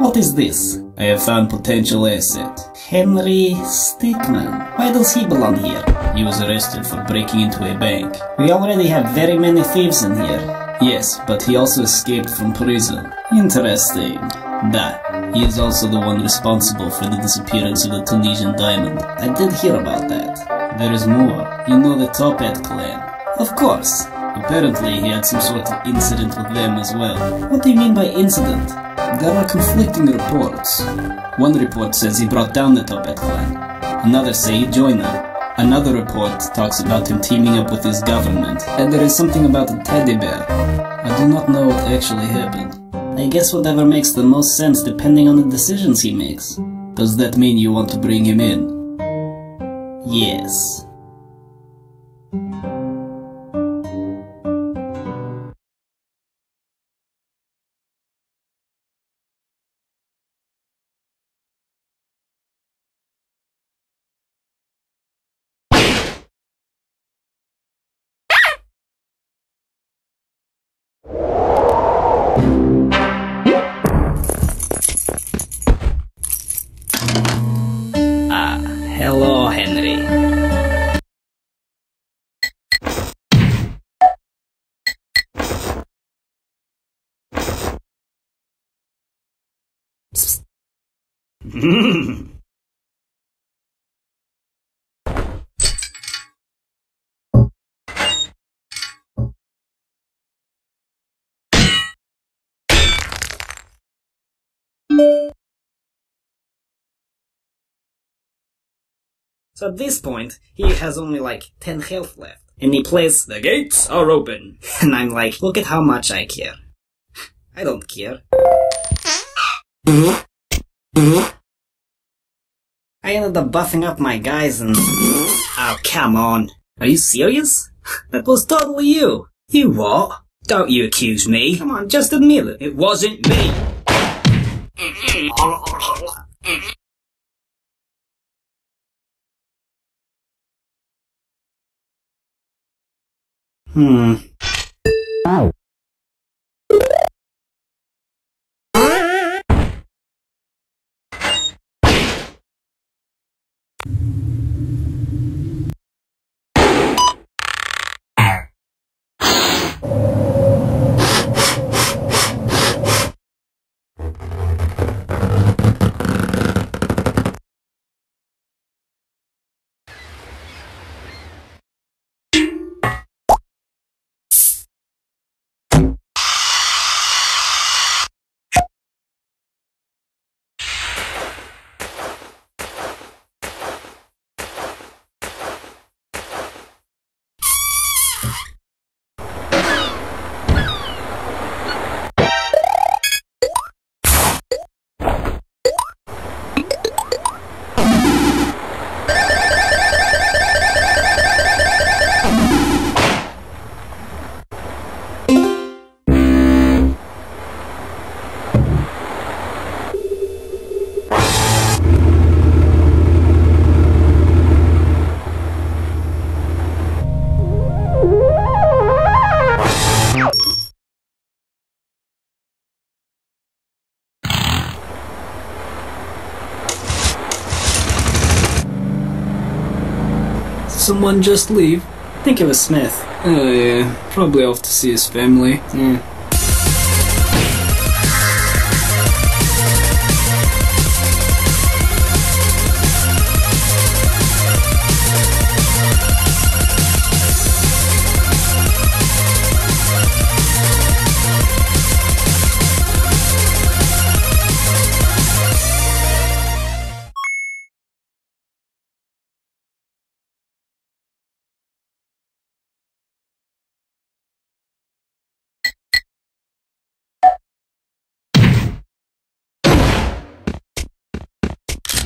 What is this? I have found potential asset. Henry Stickmin. Why does he belong here? He was arrested for breaking into a bank. We already have very many thieves in here. Yes, but he also escaped from prison. Interesting. That. He is also the one responsible for the disappearance of the Tunisian diamond. I did hear about that. There is more. You know the Toppat clan. Of course. Apparently, he had some sort of incident with them as well. What do you mean by incident? There are conflicting reports. One report says he brought down the Toppat clan. Another say he joined them. Another report talks about him teaming up with his government. And there is something about a teddy bear. I do not know what actually happened. I guess whatever makes the most sense depending on the decisions he makes. Does that mean you want to bring him in? Yes. Hello, Henry. So at this point, he has only like 10 health left. And he plays, The gates are open. And I'm like, look at how much I care. I don't care. I ended up buffing up my guys and. Oh, come on. Are you serious? That was totally you. You what? Don't you accuse me. Come on, just admit it. It wasn't me. Hmm. Someone just leave? I think it was Smith. Oh yeah, probably off to see his family. Yeah.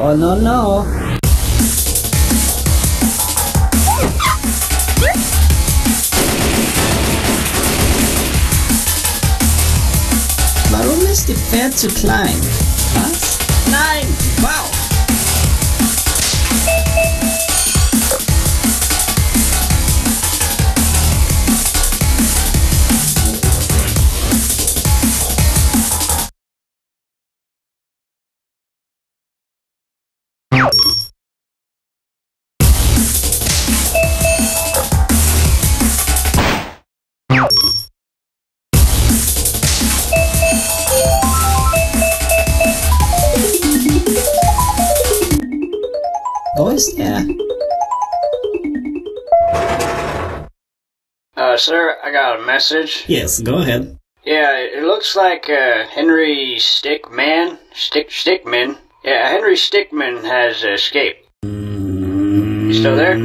Oh no no. Warum ist die Pferd zu klein? Was? Nein! Wow! Sir, I got a message. Yes, go ahead. Yeah, it looks like uh, Henry Stickmin, Stick Stickmin. Yeah, Henry Stickmin has escaped. You still there?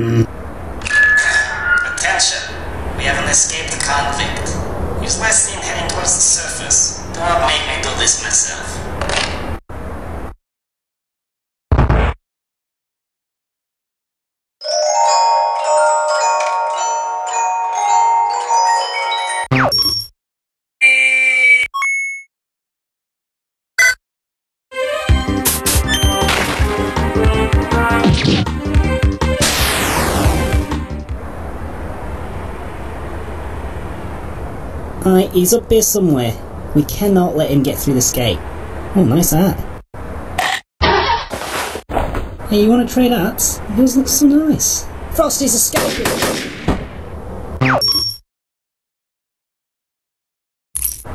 Attention! We have an escaped convict. He's last seen heading towards the surface. Don't make me do this myself. Alright, he's up here somewhere. We cannot let him get through this gate. Oh, nice hat. Hey, you want to trade hats? Yours look so nice. Frosty's escaping!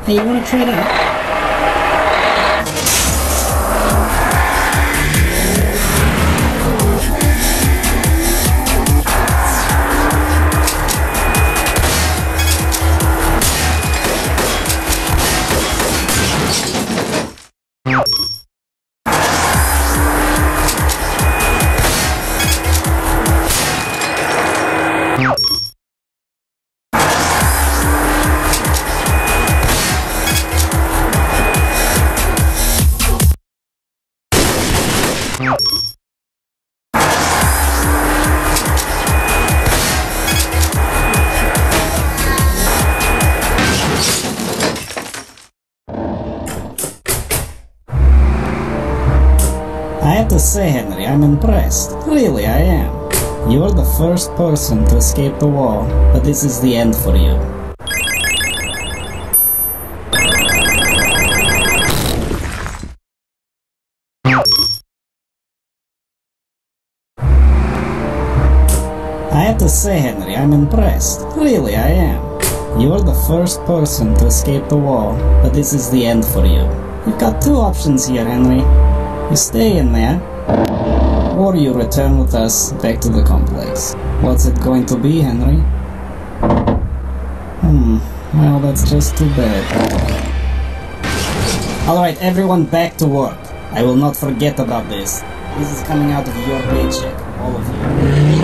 Hey, you want to trade hat? I have to say, Henry, I'm impressed. Really, I am. You're the first person to escape the wall, but this is the end for you. I have to say, Henry, I'm impressed. Really, I am. You're the first person to escape the wall, but this is the end for you. You've got two options here, Henry. You stay in there, or you return with us back to the complex. What's it going to be, Henry? Hmm, well, that's just too bad. Alright, everyone back to work. I will not forget about this. This is coming out of your paycheck, all of you.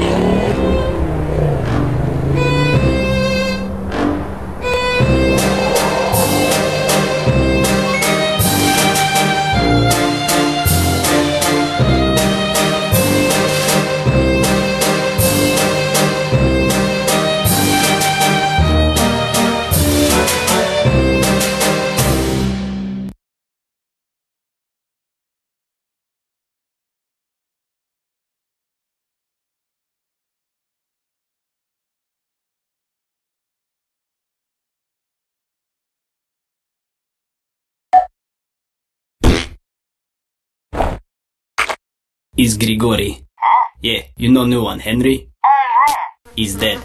Is Grigori. Yeah, you know new one, Henry? He's dead.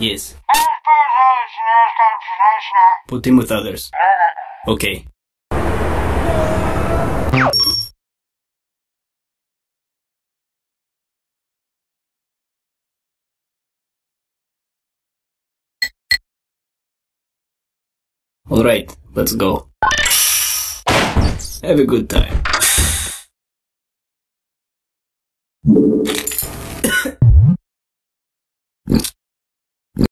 Yes. Put him with others. Okay. Alright, let's go. Have a good time you